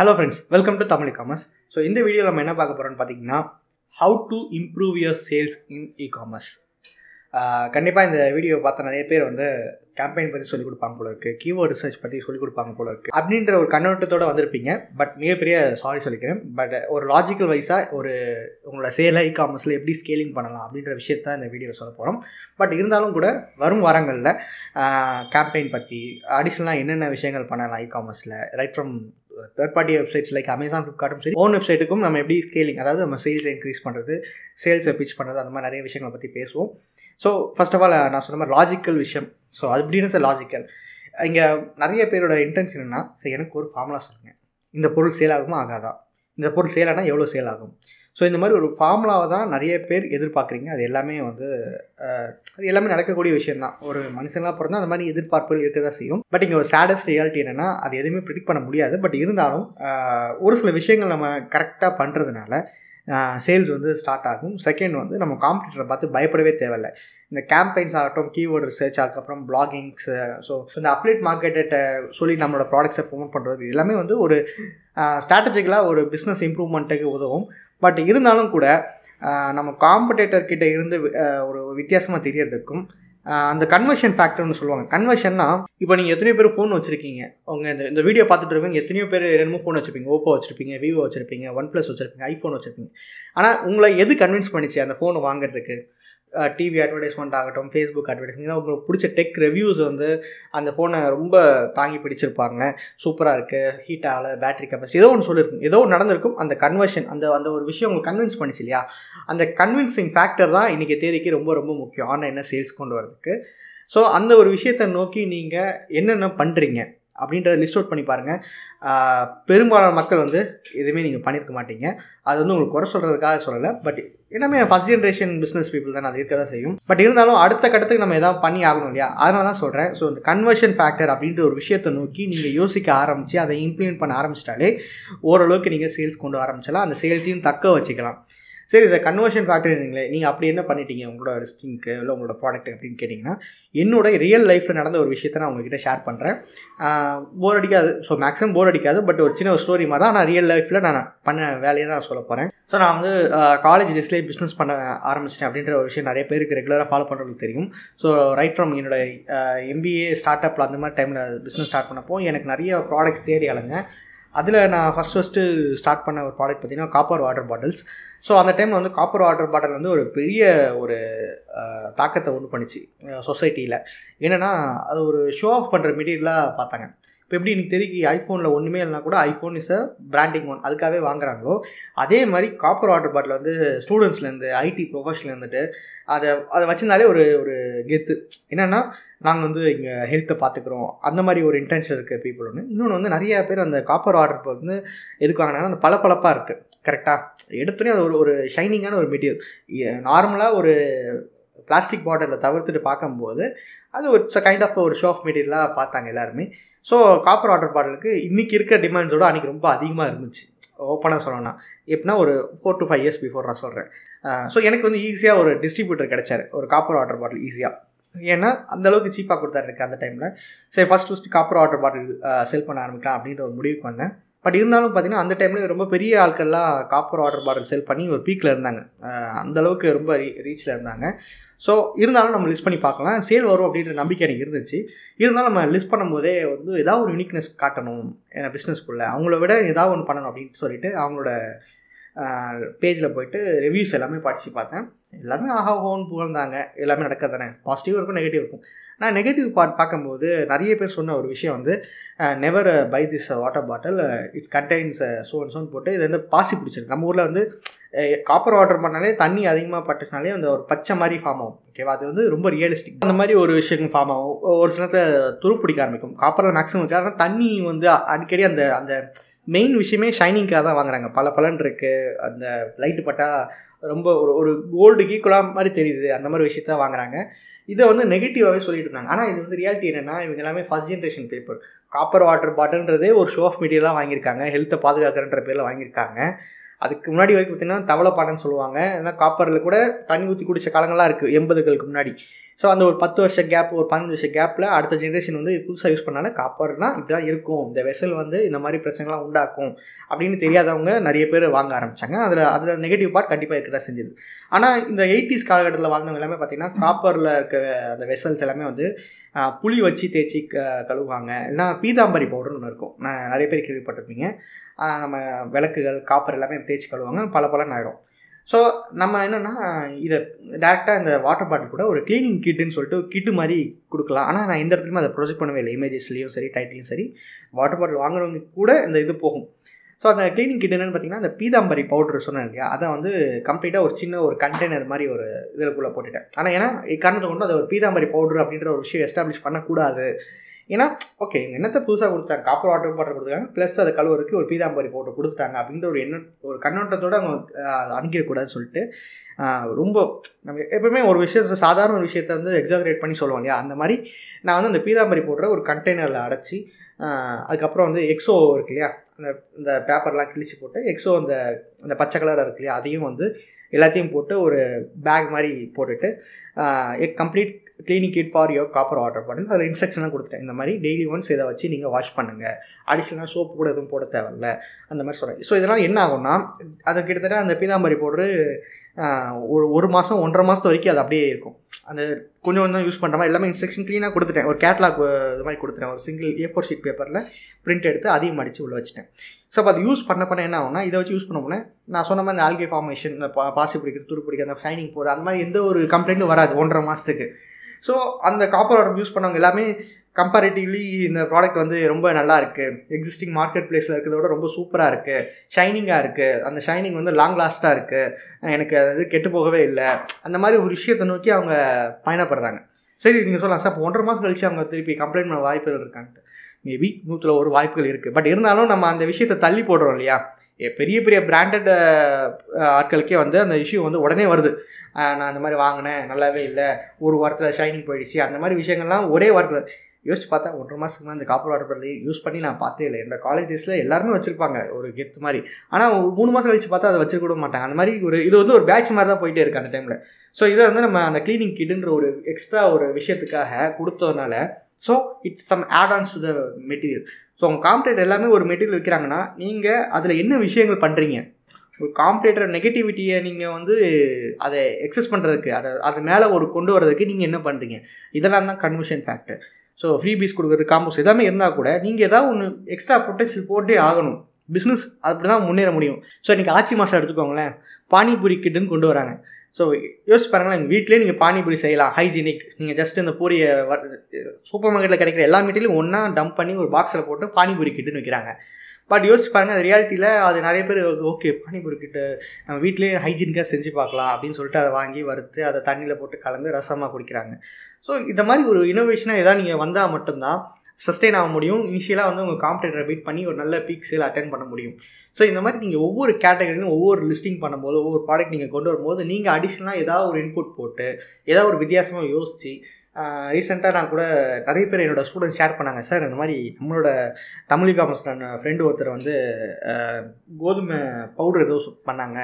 Hello friends welcome to Tamil commerce so இந்த வீடியோவில் நம்ம என்ன பார்க்க போகிறோம்னு பார்த்தீங்கன்னா how to improve your sales in e commerce கண்டிப்பாக இந்த வீடியோ பார்த்த நிறைய பேர் வந்து கேம்பெயின் பற்றி சொல்லிக் கொடுப்பாங்க போல இருக்குது கீவேர்டு ரிசர்ச் பற்றி சொல்லிக் கொடுப்பாங்க போல இருக்குது அப்படின்ற ஒரு கண்ணோட்டத்தோடு வந்திருப்பீங்க. பட் மிகப்பெரிய சாரி சொல்லிக்கிறேன். பட் ஒரு லாஜிக்கல் வைஸாக ஒரு உங்களோட சேலை இ காமர்ஸில் எப்படி ஸ்கேலிங் பண்ணலாம் அப்படின்ற விஷயத்த இந்த வீடியோவில் சொல்ல போகிறோம் பட் இருந்தாலும் கூட வரும் வாரங்களில் கேம்பெயின் பற்றி அடிஷ்னலாக என்னென்ன விஷயங்கள் பண்ணலாம் இ காமர்ஸில் right from third party websites like Amazon ஃப்ளிப்கார்ட்டும் சரி ஓன் வெப்சைட்டுக்கும் நம்ம எப்படி ஸ்கேலிங் அதாவது நம்ம சேல்ஸ் இன்க்ரீஸ் பண்ணுறது சேல்ஸை பிச் பண்ணுறது அந்த மாதிரி நிறைய விஷயங்களை பற்றி பேசுவோம். ஸோ ஃபர்ஸ்ட் ஆஃப் ஆல் நான் சொன்ன மாதிரி லாஜிக்கல் விஷயம். ஸோ அது அப்படின்னு சார் லாஜிக்கல் இங்கே நிறைய பேரோட இன்டென்ஸ் என்னென்னா சரி எனக்கு ஒரு ஃபார்முலா சொல்லுங்கள் இந்த பொருள் சேல் ஆகுமா ஆகாதா? இந்த பொருள் சேல் ஆனால் எவ்வளோ சேல் ஆகும்? ஸோ இந்த மாதிரி ஒரு ஃபார்முலாவை தான் நிறைய பேர் எதிர்பார்க்குறீங்க. அது எல்லாமே வந்து அது எல்லாமே நடக்கக்கூடிய விஷயம் தான் ஒரு மனுஷனாக பிறந்தால் அந்த மாதிரி எதிர்பார்ப்புகள் இருக்க தான் செய்யும். பட் இங்கே ஒரு சேடஸ்ட் ரியாலிட்டி என்னென்னா அது எதுவுமே ப்ரிடிக் பண்ண முடியாது. பட் இருந்தாலும் ஒரு சில விஷயங்கள் நம்ம கரெக்டாக பண்ணுறதுனால சேல்ஸ் வந்து ஸ்டார்ட் ஆகும். செகண்ட் வந்து நம்ம காம்படிட்டரை பார்த்து பயப்படவே தேவையில்லை. இந்த கேம்பெயின்ஸ் ஆகட்டும் கீவேர்டு ரிசர்ச் அதுக்கப்புறம் பிளாகிங்ஸு ஸோ இந்த அப்லேட் மார்க்கெட்டை சொல்லி நம்மளோட ப்ராடக்ட்ஸை ப்ரொமோட் பண்ணுறது எல்லாமே வந்து ஒரு ஸ்ட்ராட்டஜிக்கலாக ஒரு பிஸ்னஸ் இம்ப்ரூவ்மெண்ட்டுக்கு உதவும். பட் இருந்தாலும் கூட நம்ம காம்படேட்டர் கிட்ட இருந்து ஒரு வித்தியாசமாக தெரியறதுக்கும் அந்த கன்வர்ஷன் ஃபேக்டர்னு சொல்லுவாங்க. கன்வர்ஷன்னா இப்போ நீங்கள் எத்தனையோ பேர் ஃபோன் வச்சுருக்கீங்க. அவங்க இந்த இந்த வீடியோ பார்த்துட்டு இருக்கவங்க எத்தனையோ பேர் என்னமோ ஃபோன் வச்சுருப்பீங்க. ஓப்போ வச்சுருப்பீங்க விவோ வச்சுருப்பீங்க ஒன் ப்ளஸ் வச்சுருப்பீங்க ஐஃபோன் வச்சுருப்பீங்க. ஆனால் உங்களை எது கன்வின்ஸ் பண்ணிச்சு அந்த ஃபோனை வாங்குறதுக்கு? டிவி அட்வர்டைஸ்மெண்ட் ஆகட்டும் ஃபேஸ்புக் அட்வர்டைஸ்மெண்ட் உங்களுக்கு பிடிச்ச டெக் ரிவ்யூஸ் வந்து அந்த ஃபோனை ரொம்ப தாங்கி பிடிச்சிருப்பாங்க. சூப்பராக இருக்குது ஹீட் ஆகலை பேட்டரி கெப்பாசிட்டி ஏதோ ஒன்று சொல்லியிருக்கும் ஏதோ ஒன்று நடந்திருக்கும் அந்த கன்வர்ஷன் அந்த அந்த ஒரு விஷயம் உங்களுக்கு கன்வின்ஸ் பண்ணிச்சு இல்லையா? அந்த கன்வின்சிங் ஃபேக்டர் தான் இன்றைக்கி தேதிக்கு ரொம்ப ரொம்ப முக்கியம். ஆன்லைனில் சேல்ஸ் கொண்டு வரதுக்கு ஸோ அந்த ஒரு விஷயத்தை நோக்கி நீங்கள் என்னென்ன பண்ணுறீங்க அப்படின்றத லிஸ்ட் அவுட் பண்ணி பாருங்கள் பெரும்பாலான மக்கள் வந்து எதுவுமே நீங்கள் பண்ணியிருக்க மாட்டீங்க. அது வந்து உங்களுக்கு குறை சொல்கிறதுக்காக சொல்லலை. பட் எல்லாமே ஃபஸ்ட் ஜென்ரேஷன் பிஸ்னஸ் பீப்புள் தான் அது இருக்க தான் செய்யும். பட் இருந்தாலும் அடுத்த கட்டத்துக்கு நம்ம எதாவது பண்ணி ஆகணும் இல்லையா? அதனால தான் சொல்கிறேன் ஸோ இந்த கன்வர்ஷன் ஃபேக்டர் அப்படின்ற ஒரு விஷயத்தை நோக்கி நீங்கள் யோசிக்க ஆரம்பித்து அதை இம்ப்ளிமெண்ட் பண்ண ஆரம்பிச்சிட்டாலே ஓரளவுக்கு நீங்கள் சேல்ஸ் கொண்டு ஆரம்பிச்சலாம் அந்த சேல்ஸையும் தக்க வச்சுக்கலாம். சரி சார் கன்வர்ஷன் ஃபேக்டர் நீங்கள் அப்படி என்ன பண்ணிட்டீங்க? உங்களோட ரிஸ்டிங்க்கு இல்லை உங்களோட ப்ராடக்ட் அப்படின்னு கேட்டிங்கன்னா என்னோட ரியல் லைஃப்பில் நடந்த ஒரு விஷயத்த நான் உங்ககிட்ட ஷேர் பண்ணுறேன் போர் அடிக்காது. ஸோ மேக்ஸிமம் போர் அடிக்காது. பட் ஒரு சின்ன ஒரு ஸ்டோரி மாதிரி தான் நான் ரியல் லைஃப்பில் நான் பண்ண வேலையை தான் சொல்ல போகிறேன் ஸோ நான் வந்து காலேஜ் டேஸ்லேயே பிஸ்னஸ் பண்ண ஆரம்பிச்சிட்டேன் அப்படின்ற ஒரு விஷயம் நிறைய பேருக்கு ரெகுலராக ஃபாலோ பண்ணுறதுக்கு தெரியும். ஸோ ரைட் ஃப்ரம் என்னோட எம்பிஏ ஸ்டார்ட் அப்பில் அந்த மாதிரி டைமில் பிஸ்னஸ் ஸ்டார்ட் பண்ணப்போ எனக்கு நிறைய ப்ராடக்ட்ஸ் தேடி அலைஞ்சேன். அதில் நான் ஃபஸ்ட் ஃபஸ்ட்டு ஸ்டார்ட் பண்ண ஒரு ப்ராடக்ட் பார்த்திங்கன்னா காப்பர் வாட்டர் பாட்டில்ஸ் ஸோ அந்த டைமில் வந்து காப்பர் வாட்டர் பாட்டில் வந்து ஒரு பெரிய ஒரு தாக்கத்தை உண்டு பண்ணிச்சு சொசைட்டியில் என்னென்னா அது ஒரு ஷோ ஆஃப் பண்ணுற மெட்டீரியலாக பார்த்தாங்க. இப்போ எப்படி எனக்கு தெரியும் ஐஃபோனில் ஒன்றுமே இல்லைனா கூட iPhone is a branding one அதுக்காகவே வாங்குறாங்களோ அதே மாதிரி காப்பர் வாட்டர் பாட்டில் வந்து ஸ்டூடெண்ட்ஸ்லேருந்து ஐடி ப்ரொஃபஷனில் இருந்துட்டு அதை அதை வச்சிருந்தாலே ஒரு ஒரு கெத்து. என்னென்னா நாங்கள் வந்து இங்கே ஹெல்த்தை பார்த்துக்குறோம் அந்த மாதிரி ஒரு இன்டென்ஷன் இருக்குது பீப்புள் ஒன்று இன்னொன்று வந்து நிறைய பேர் அந்த காப்பர் வாட்டர் வந்து எதுக்கு வாங்கினாங்கன்னா அந்த பளபளப்பாக இருக்குது கரெக்டாக எடுத்தோடனே அது ஒரு ஒரு ஷைனிங்கான ஒரு மெட்டீரியல் நார்மலாக ஒரு பிளாஸ்டிக் பாட்டிலில் தவிர்த்துட்டு பார்க்கும்போது அது ஒரு கைண்ட் ஆஃப் ஒரு ஷோ ஆஃப் மெட்டீரியலாக பார்த்தாங்க எல்லாருமே. ஸோ காப்பர் வாட்டர் பாட்டிலுக்கு இன்றைக்கி இருக்க டிமாண்ட்ஸோட அன்றைக்கி ரொம்ப அதிகமாக இருந்துச்சு. ஓப்பனாக சொல்லணும்னா. எப்படின்னா ஒரு four to five years before நான் சொல்கிறேன் ஸோ எனக்கு வந்து ஈஸியாக ஒரு டிஸ்ட்ரிபியூட்டர் கிடச்சாரு. ஒரு காப்பர் வாட்டர் பாட்டில் ஈஸியாக ஏன்னா அந்தளவுக்கு சீப்பாக கொடுத்தாரு எனக்கு அந்த டைமில் சரி first first copper water bottle sell பண்ண ஆரம்பிக்கலாம் அப்படின்ற ஒரு முடிவுக்கு வந்தேன். பட் இருந்தாலும் பார்த்தீங்கன்னா அந்த டைமில் ரொம்ப பெரிய ஆட்கள்லாம் காப்பர் வாட்டர் பாட்டில் செல் பண்ணி ஒரு பீக்கில் இருந்தாங்க. அந்தளவுக்கு ரொம்ப ரீ ரீச்சில் இருந்தாங்க. ஸோ இருந்தாலும் நம்ம லிஸ்ட் பண்ணி பார்க்கலாம். சேல் வரும் அப்படின்ற நம்பிக்கை எனக்கு இருந்துச்சு. இருந்தாலும் நம்ம லிஸ்ட் பண்ணும்போதே வந்து ஏதாவது ஒரு யூனிக்னஸ் காட்டணும் ஏன்னா பிஸ்னஸ்க்குள்ளே அவங்கள விட ஏதாவது ஒன்று பண்ணணும் அப்படின்னு சொல்லிட்டு அவங்களோட பேஜில் போயிட்டு ரிவ்யூஸ் எல்லாமே படித்து பார்த்தேன். எல்லாமே ஆஹா ஹோன்னு புகழ்ந்தாங்க. எல்லாமே நடக்கிறது தானே பாசிட்டிவ் இருக்கும் நெகட்டிவ் இருக்கும். நான் நெகட்டிவ் பார்ட் பார்க்கும்போது நிறைய பேர் சொன்ன ஒரு விஷயம் வந்து never buy this water bottle it's contains zone சோன் போட்டு இது வந்து பாசி பிடிச்சிருக்கு. நம்ம ஊரில் வந்து காப்பர் வாட்டர் பண்ணாலே தண்ணி அதிகமாக பட்டுச்சுனாலே அந்த ஒரு பச்சை மாதிரி ஃபார்ம் ஆகும். ஓகேவா அது வந்து ரொம்ப ரியலிஸ்டிக் அந்த மாதிரி ஒரு விஷயம் ஃபார்ம் ஆகும். ஒரு சிலத்தை துரு பிடிக்க ஆரம்பிக்கும். காப்பரில் மேக்ஸிமம் இருக்குது ஆனால் தண்ணி வந்து அடிக்கடி அந்த அந்த மெயின் விஷயமே ஷைனிங்காக தான் வாங்குறாங்க. பல பலன் இருக்குது அந்த லைட்டு பட்டால் ரொம்ப ஒரு ஒரு கோல்டுக்கு ஈக்குவலாக மாதிரி தெரியுது. அந்த மாதிரி விஷயத்த வாங்குறாங்க. இதை வந்து நெகட்டிவாகவே சொல்லிட்டு இருந்தாங்க. ஆனால் இது வந்து ரியாலிட்டி என்னென்னா இவங்க எல்லாமே first generation paper copper water பாட்டில்ன்றதே ஒரு ஷோ ஆஃப் மீடியாலாம் வாங்கியிருக்காங்க. ஹெல்த்தை பாதுகாக்கிறன்ற பேரில் வாங்கியிருக்காங்க. அதுக்கு முன்னாடி வரைக்கும் பார்த்தீங்கன்னா தவளைப்பானைன்னு சொல்லுவாங்க. ஏன்னா காப்பரில் கூட தண்ணி ஊற்றி குடித்த காலங்கள்லாம் இருக்குது எண்பதுகளுக்கு முன்னாடி. ஸோ அந்த ஒரு பத்து வருஷ கேப் ஒரு பதினஞ்சு வருஷ கேப்பில் அடுத்த ஜென்ரேஷன் வந்து புதுசாக யூஸ் பண்ணால காப்பர்னா இப்படி தான் இருக்கும். இந்த வெசல் வந்து இந்த மாதிரி பிரச்சனைலாம் உண்டாக்கும் அப்படின்னு தெரியாதவங்க நிறைய பேர் வாங்க ஆரம்பித்தாங்க அதில் அதில் நெகட்டிவ் பார்ட் கண்டிப்பாக இருக்க தான் செஞ்சது. ஆனால் இந்த எயிட்டிஸ் காலகட்டத்தில் வாழ்ந்தவங்க எல்லாமே பார்த்தீங்கன்னா காப்பரில் இருக்க அந்த வெசல்ஸ் எல்லாமே வந்து புளி வச்சு தேய்ச்சி க கழுவுவாங்க. இல்லைனா பீதாம்பரி பவுடர்னு ஒன்று இருக்கும். நான் நிறைய பேர் கேள்விப்பட்டிருப்பீங்க. நம்ம விளக்குகள் காப்பர் எல்லாமே தேய்ச்சி கழுவுவாங்க. பல பலன் ஆகிடும் ஸோ நம்ம என்னென்னா இதை டேரெக்டாக இந்த வாட்டர் பாட்டில் கூட ஒரு க்ளீனிங் கிட்டுன்னு சொல்லிட்டு கிட்டு மாதிரி கொடுக்கலாம். ஆனால் நான் எந்த இடத்துலையுமே அதை ப்ரொஜெக்ட் பண்ணவே இல்லை. இமேஜஸ்லேயும் சரி டைட்டிலையும் சரி வாட்டர் பாட்டில் வாங்குறவங்க கூட இந்த இது போகும். ஸோ அந்த க்ளீனிங் கிட் என்னென்னு பார்த்தீங்கன்னா அந்த பீதாம்பரி பவுடர் சொன்னேன் இல்லையா? அதை வந்து கம்ப்ளீட்டாக ஒரு சின்ன ஒரு கண்டெய்னர் மாதிரி ஒரு இதுக்குள்ளே போட்டுட்டேன். ஆனால் ஏன்னா காரணத்தை கொண்டு அதை ஒரு பீதாம்பரி பவுடர் அப்படின்ற ஒரு விஷயம் எஸ்டாப்ளிஷ் பண்ணக்கூடாது. ஏன்னா ஓகே என்னத்தை புதுசாக கொடுத்தாங்க? காப்பர் வாட்டர் பாட்டில் கொடுத்தாங்க ப்ளஸ் அதை கழுவுறதுக்கு ஒரு பீதாம்பரி போட்டு கொடுத்துட்டாங்க அப்படின்ற ஒரு எண்ண ஒரு கண்ணோட்டத்தோடு அவங்க அணுகிடக்கூடாதுன்னு சொல்லிட்டு ரொம்ப நம்ம எப்பவுமே ஒரு விஷயத்த சாதாரண ஒரு விஷயத்தை வந்து எக்ஸாகரேட் பண்ணி சொல்லுவோம் இல்லையா? அந்த மாதிரி நான் வந்து அந்த பீதாம்பரி போடுற ஒரு கண்டெய்னரில் அடைச்சி அதுக்கப்புறம் வந்து எக்ஸோ இருக்கு இல்லையா? அந்த இந்த பேப்பர்லாம் கிழிச்சு போட்டு எக்ஸோ அந்த அந்த பச்சை கலராக இருக்கு இல்லையா? அதையும் வந்து எல்லாத்தையும் போட்டு ஒரு பேக் மாதிரி போட்டுட்டு complete cleaning kit for your copper water bottle அதில் இன்ஸ்ட்ரக்ஷன்லாம் கொடுத்துட்டேன். இந்த மாதிரி டெய்லி ஒன்ஸ் இதை வச்சு நீங்கள் வாஷ் பண்ணுங்கள் அடிஷ்னலாக சோப்பு கூட எதுவும் போட தேவையில்ல. அந்த மாதிரி சொல்கிறேன் ஸோ இதெல்லாம் என்ன ஆகும்னா அது கிட்டத்தட்ட அந்த பீதாம்பரி பவுடரு ஒரு ஒரு மாதம் ஒன்றரை மாதத்து வரைக்கும் அது அப்படியே இருக்கும். அந்த கொஞ்சம் கொஞ்சம் யூஸ் பண்ணுற மாதிரி எல்லாமே இன்ஸ்ட்ரக்ஷன் க்ளீனாக கொடுத்துட்டேன். ஒரு கேட்லாக் இது மாதிரி கொடுத்துட்டேன். ஒரு சிங்கிள் ஏ ஃபோர் ஷீட் பேப்பரில் பிரிண்ட் எடுத்து அதையும் அடித்து உள்ள வச்சுட்டேன். ஸோ அப்போ அது யூஸ் பண்ண பண்ண என்ன ஆகும்னா இதை வச்சு யூஸ் பண்ண போனேன் நான் சொன்ன மாதிரி இந்த ஆல்கே ஃபார்மேஷன் இந்த பா பாசி பிடிக்கிறது துரு பிடிக்கிறது அந்த ஷைனிங் போகிறது அந்த மாதிரி எந்த ஒரு கம்ப்ளைண்ட்டும் வராது ஒன்றரை மாதத்துக்கு ஸோ அந்த காப்பர் வாட்டர் யூஸ் பண்ணவங்க எல்லாமே கம்பேரிட்டிவ்லி இந்த ப்ராடக்ட் வந்து ரொம்ப நல்லா இருக்குது எக்ஸிஸ்டிங் மார்க்கெட் பிளேஸில் இருக்கிறத விட ரொம்ப சூப்பராக இருக்குது ஷைனிங்காக இருக்குது அந்த ஷைனிங் வந்து லாங் லாஸ்ட்டாக இருக்குது எனக்கு அது கெட்டு போகவே இல்லை. அந்த மாதிரி ஒரு விஷயத்தை நோக்கி அவங்க பயணப்படுறாங்க. சரி நீங்கள் சொல்லலாம். சார் இப்போ ஒன்றரை மாதம் கழிச்சு அவங்க திருப்பி கம்ப்ளைண்ட் பண்ண வாய்ப்புகள் இருக்கான்ட்டு. மேபி நூற்றில் ஒரு வாய்ப்புகள் இருக்குது பட் இருந்தாலும் நம்ம அந்த விஷயத்தை தள்ளி போடுறோம் இல்லையா? பெரிய பெரிய பிராண்டட் ஆட்களுக்கே வந்து அந்த இஷ்யூ வந்து உடனே வருது. நான் அந்த மாதிரி வாங்கினேன் நல்லாவே இல்லை. ஒரு வாரத்தில் ஷைனிங் போயிடுச்சு. அந்த மாதிரி விஷயங்கள்லாம் ஒரே வாரத்தில். யோசிச்சு பார்த்தா ஒன்றரை மாதத்துக்கு மேலே அந்த காப்பர் வாட்டர் பாட்டில் யூஸ் பண்ணி நான் பார்த்தே இல்லை. என்னோட காலேஜ் டேஸில் எல்லாருமே வச்சுருப்பாங்க. ஒரு கெத்து மாதிரி. ஆனால் மூணு மாதம் கழிச்சு பார்த்தா அதை வச்சுருக்க மாட்டாங்க அந்த மாதிரி ஒரு இது வந்து ஒரு பேட்ச் மாதிரி தான் போயிட்டே இருக்குது அந்த டைமில் ஸோ இதை வந்து நம்ம அந்த க்ளீனிங் கிட்டுன்ற ஒரு எக்ஸ்ட்ரா ஒரு விஷயத்துக்காக கொடுத்ததுனால so it's some add ons to the material so உங்கள் காம்படேட்டர் எல்லாமே ஒரு மெட்டீரியல் விற்கிறாங்கன்னா நீங்கள் அதில் என்ன விஷயங்கள் பண்ணுறீங்க ஒரு காம்படேட்டர் நெகட்டிவிட்டியை நீங்கள் வந்து அதை எக்ஸஸ் பண்ணுறதுக்கு அதை அது மேலே ஒரு கொண்டு வர்றதுக்கு நீங்கள் என்ன பண்ணுறீங்க இதெல்லாம் தான் conversion factor so freebies கொடுக்குறது காம்போஸ் எல்லாமே இருந்தால் கூட நீங்கள் ஏதாவது ஒன்று எக்ஸ்ட்ரா பொட்டன்ஷியல் போட்டே ஆகணும். பிஸ்னஸ் அப்படி தான் முன்னேற முடியும். ஸோ இன்றைக்கி ஆட்சி மாதம் எடுத்துக்கோங்களேன். பானிபூரி கிட்டுன்னு கொண்டு வராங்க. ஸோ யோசிச்சு பாருங்களேன் எங்கள் வீட்டிலே நீங்கள் பானிபூரி செய்யலாம் ஹைஜீனிக் நீங்கள் ஜஸ்ட் இந்த பூரியை சூப்பர் மார்க்கெட்டில் கிடைக்கிற எல்லா மெட்டீரியலும் ஒன்றா டம்ப் பண்ணி ஒரு பாக்ஸில் போட்டு பானிபூரி கிட்டுன்னு வைக்கிறாங்க. பட் யோசிச்சு பாருங்கள் அது ரியாலிட்டியில் அது நிறைய பேர் ஓகே பானிபூரி கிட்ட நம்ம வீட்டிலேயே ஹைஜீனிக்காக செஞ்சு பார்க்கலாம் அப்படின்னு சொல்லிட்டு அதை வாங்கி வறுத்து அதை தண்ணியில் போட்டு கலந்து ரசமாக குடிக்கிறாங்க. ஸோ இந்த மாதிரி ஒரு இனோவேஷனாக எதாவது நீங்கள் வந்தால் மட்டும்தான் சஸ்டெயின் ஆக முடியும். இனிஷியலாக வந்து உங்கள் காம்படேட்டரை பீட் பண்ணி ஒரு நல்ல பீக் சேல் அட்டன் பண்ண முடியும். ஸோ இந்த மாதிரி நீங்கள் ஒவ்வொரு கேட்டகரியிலும் ஒவ்வொரு லிஸ்டிங் பண்ணும்போது ஒவ்வொரு ப்ராடக்ட் நீங்கள் கொண்டு வரும்போது நீங்கள் அடிஷ்னலாக ஏதாவது ஒரு இன்புட் போட்டு ஏதாவது ஒரு வித்தியாசமாக யோசித்து ரீசெண்டாக நான் கூட நிறைய பேர் என்னோடய ஸ்டூடெண்ட்ஸ் ஷேர் பண்ணாங்க. சார் இந்த மாதிரி நம்மளோட தமிழ் காமர்ஸ் ஃப்ரெண்டு ஒருத்தர் வந்து கோதுமை பவுடர் ஏதோ பண்ணாங்க.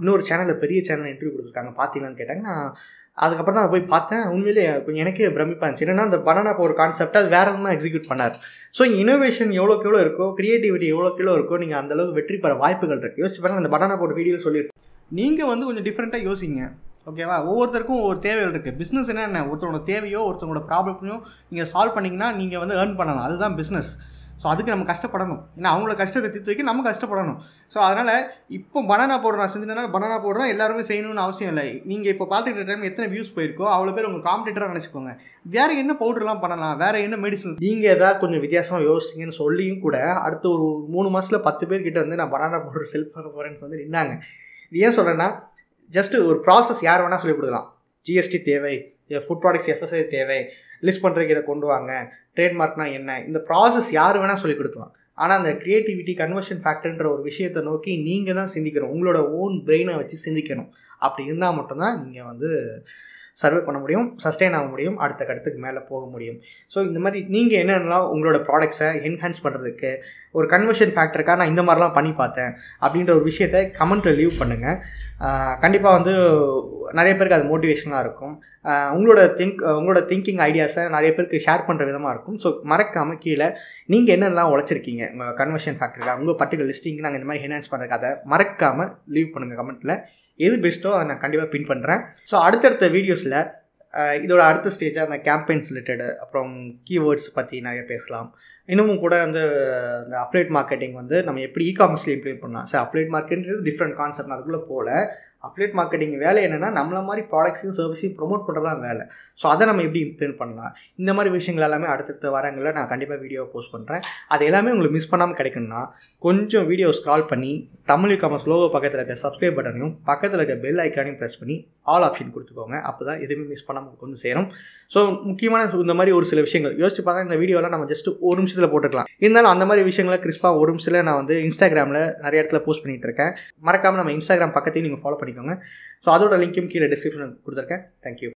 இன்னொரு சேனலில் பெரிய சேனலில் இன்டர்வியூ கொடுத்துருக்காங்க. பார்த்தீங்களான்னு கேட்டாங்க நான் அதுக்கப்புறம் தான் போய் பார்த்தேன். உண்மையிலே கொஞ்சம் எனக்கே பிரமிப்பாக இருந்துச்சு. என்னன்னா அந்த பனானா ஒரு கான்செப்ட் அது வேறு எதுவும் எக்ஸிக்யூட் பண்ணார். ஸோ இனோவேஷன் எவ்வளோக்கு எவ்வளோ இருக்கோ கிரியேட்டிவிட்டி எவ்வளோக்கு எவ்வளோ இருக்கோ நீங்கள் அந்தளவுக்கு வெற்றி பெற வாய்ப்புகள் இருக்குது யோசிச்சு பாருங்கள் அந்த பனானா போர்ட் வீடியோ சொல்லிட்டு நீங்கள் வந்து கொஞ்சம் டிஃப்ரெண்ட்டாக யோசிங்க. ஓகேவா ஒவ்வொருத்தருக்கும் ஒவ்வொரு தேவைகள் இருக்குது பிஸ்னஸ் என்ன ஒருத்தரோட தேவையோ ஒருத்தவங்களோட ப்ராப்ளமையோ நீங்கள் சால்வ் பண்ணிங்கன்னா நீங்கள் வந்து ஏர்ன் பண்ணலாம். அதுதான் பிஸ்னஸ் ஸோ அதுக்கு நம்ம கஷ்டப்படணும். ஏன்னா அவங்கள கஷ்டத்தை தீர்த்து வைக்க நம்ம கஷ்டப்படணும். ஸோ அதனால் இப்போ பனானா பவுடர் நான் செஞ்சதுனால பனானா பவுடர் தான் எல்லாருமே செய்யணும்னு அவசியம் இல்லை. நீங்கள் இப்போ பார்த்துக்கிட்ட டைம் எத்தனை வியூஸ் போயிருக்கோ அவ்வளோ பேர் உங்கள் காம்படிட்டராக நினச்சிக்கோங்க. வேறு என்ன பவுடர்லாம் பண்ணலாம்? வேறு என்ன மெடிசன் நீங்கள் எதாவது கொஞ்சம் வித்தியாசமாக யோசிச்சிங்கன்னு சொல்லியும் கூட அடுத்த ஒரு மூணு மாதத்தில் பத்து பேர்கிட்ட வந்து நான் பனானா பவுடர் செல் பண்ண போகிறேன்னு வந்து நின்னாங்க. ஏன் சொல்கிறேன்னா ஜஸ்ட்டு ஒரு ப்ராசஸ் யார் வேணால் சொல்லிக் கொடுக்கலாம். ஜிஎஸ்டி தேவை. ஃபுட் ப்ராடக்ட்ஸ் எஃப்எஸ்ஐ தேவை. லிஸ்ட் பண்ணுறதுக்கு இதை கொண்டு வாங்க. ட்ரேட்மார்க்னா என்ன? இந்த ப்ராசஸ் யார் வேணால் சொல்லி கொடுத்துவாங்க ஆனால் அந்த க்ரியேட்டிவிட்டி கன்வர்ஷன் ஃபேக்டர்ன்ற ஒரு விஷயத்தை நோக்கி நீங்கள் தான் சிந்திக்கணும். உங்களோட ஓன் பிரெயினை வச்சு சிந்திக்கணும். அப்படி இருந்தால் மட்டும்தான் நீங்கள் வந்து சர்வே பண்ண முடியும் சஸ்டெயின் ஆக முடியும் அடுத்த கட்டத்துக்கு மேலே போக முடியும். ஸோ இந்த மாதிரி நீங்கள் என்னென்னலாம் உங்களோட ப்ராடக்ட்ஸை என்ஹான்ஸ் பண்ணுறதுக்கு ஒரு கன்வர்ஷன் ஃபேக்டருக்காக நான் இந்த மாதிரிலாம் பண்ணி பார்த்தேன் அப்படின்ற ஒரு விஷயத்தை கமெண்ட்டில் லீவ் பண்ணுங்கள் கண்டிப்பாக வந்து நிறைய பேருக்கு அது மோட்டிவேஷனாக இருக்கும். உங்களோட திங்க் உங்களோட திங்கிங் ஐடியாஸை நிறைய பேருக்கு ஷேர் பண்ணுற விதமாக இருக்கும். ஸோ மறக்காமல் கீழே நீங்கள் என்னென்னலாம் உழைச்சிருக்கீங்க உங்கள் கன்வர்ஷன் ஃபேக்டருக்காக உங்கள் பர்டிகுலர் லிஸ்டிங் நாங்கள் இந்த மாதிரி என்ஹான்ஸ் பண்ணுறதுக்கு மறக்காமல் லீவ் பண்ணுங்கள் கமெண்ட்டில் எது பெஸ்ட்டோ அதை நான் கண்டிப்பாக பின் பண்ணுறேன் ஸோ அடுத்தடுத்த வீடியோஸில் இதோட அடுத்த ஸ்டேஜாக அந்த கேம்பெயின்ஸ் ரிலேட்டடு அப்புறம் கீவேர்ட்ஸ் பற்றி நிறைய பேசலாம். இன்னமும் கூட வந்து இந்த அப்லேட் மார்க்கெட்டிங் வந்து நம்ம எப்படி இ காமர்ஸில் இம்ப்ளிமெண்ட் பண்ணலாம். சார் அப்லேட் மார்க்கெட்ன்றது டிஃப்ரெண்ட் கான்செப்ட் அதுக்குள்ளே போகல அப்லேட் மார்க்கெட்டிங் வேலை என்னென்னா நம்மள மாதிரி ப்ராடக்ட்ஸையும் சர்வீஸையும் ப்ரொமோட் பண்ணுறதான் வேலை. ஸோ அதை நம்ம எப்படி இம்ப்ளிமெண்ட் பண்ணலாம்? இந்த மாதிரி விஷயங்கள் எல்லாமே அடுத்தடுத்த வாரங்களில் நான் கண்டிப்பாக வீடியோ போஸ்ட் பண்ணுறேன் அது எல்லாமே உங்களுக்கு மிஸ் பண்ணாமல் கிடைக்கணும்னா கொஞ்சம் வீடியோ ஸ்க்ரால் பண்ணி தமிழ் காமர்ஸ் லோகோ பக்கத்தில் இருக்க சப்ஸ்கிரைப் பட்டனையும் பக்கத்தில் இருக்க பெல் ஐக்கானையும் ப்ரெஸ் பண்ணி ஆல் ஆப்ஷன் கொடுத்துக்கோங்க. அப்போ தான் எதுவுமே மிஸ் பண்ணாமல் வந்து சேரும். ஸோ முக்கியமான இந்த மாதிரி ஒரு சில விஷயங்கள். யோசிச்சு பார்த்தா இந்த வீடியோலாம் நம்ம ஜஸ்ட் ஒரு நிமிஷத்தில் போட்டுக்கலாம். இருந்தாலும் அந்த மாதிரி விஷயங்களை கிறிஸ்பாக ஒரு நிமிஷத்தில் நான் வந்து இன்ஸ்டாகிராமில் நிறைய இடத்துல போஸ்ட் பண்ணிகிட்டு இருக்கேன். மறக்காமல் நம்ம இன்ஸ்டாகிராம் பக்கத்தையும் நீங்கள் ஃபாலோ பண்ணிக்கோங்க. ஸோ அதோட லிங்க்கும் கீழே டிஸ்கிரிப்ஷனில் கொடுத்துருக்கேன். தேங்க்யூ